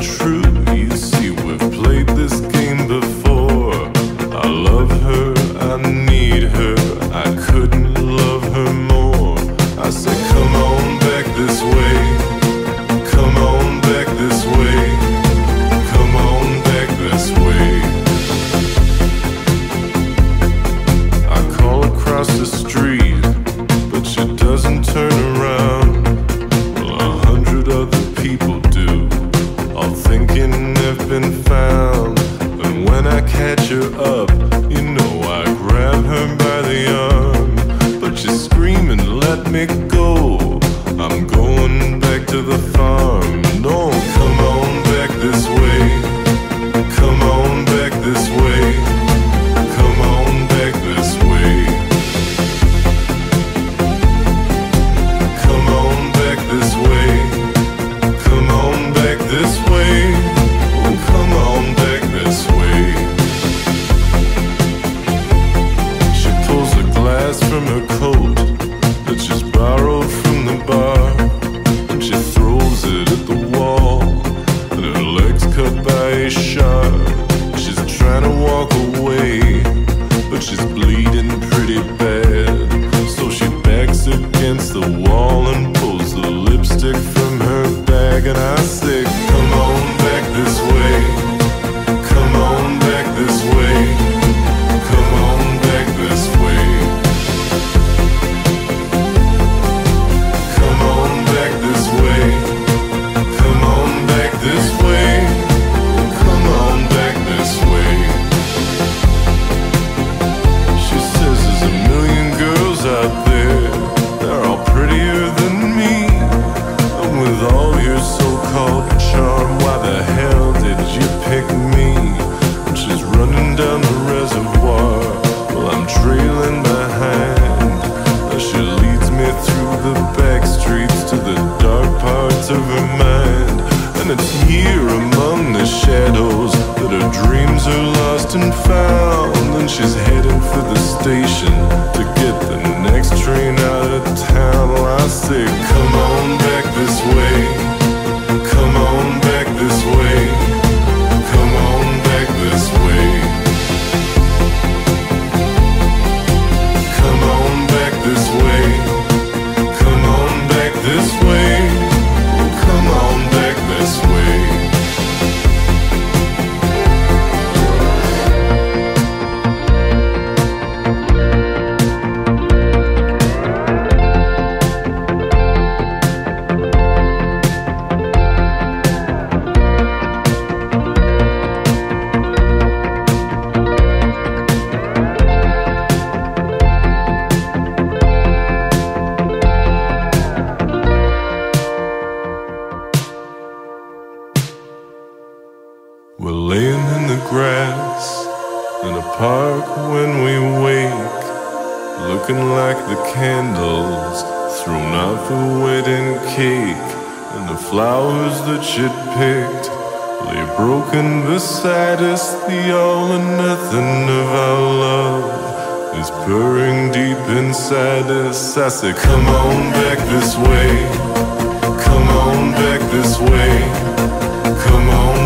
true. Me go. Pretty bad. So she backs against the wall and pulls the lipstick from her bag. And I say, Come on back this way. Come on back this way. Come on back this way. Come on back this way. Come on back this way. Dreams are lost and found. And she's heading for the station to get the next train out of town. Well, I say, come on back grass in a park when we wake, looking like the candles thrown out the wedding cake, and the flowers that she'd picked lay broken beside us. The all and nothing of our love is purring deep inside us. I said, Come on back this way, come on back this way, come on.